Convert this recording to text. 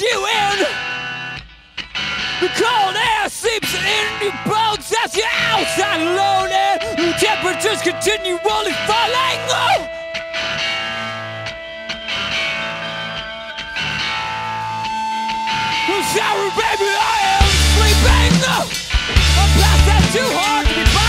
you in. The cold air seeps in your bones as you're outside alone, and temperatures continually falling. Oh! Sorry, baby, I am sleeping. Oh, I'm past that too hard to be.